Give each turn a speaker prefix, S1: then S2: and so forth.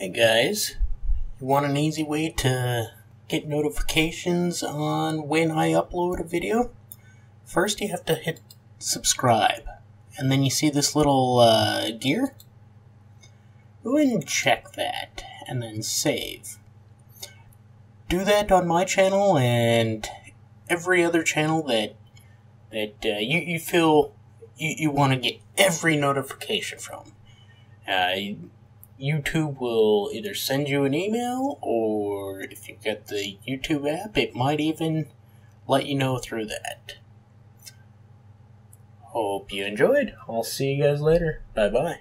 S1: Hey guys, you want an easy way to get notifications on when I upload a video? First, you have to hit subscribe, and then you see this little uh, gear. Go and check that, and then save. Do that on my channel and every other channel that that uh, you, you feel you, you want to get every notification from. Uh, YouTube will either send you an email or if you get the YouTube app, it might even let you know through that. Hope you enjoyed. I'll see you guys later. Bye bye.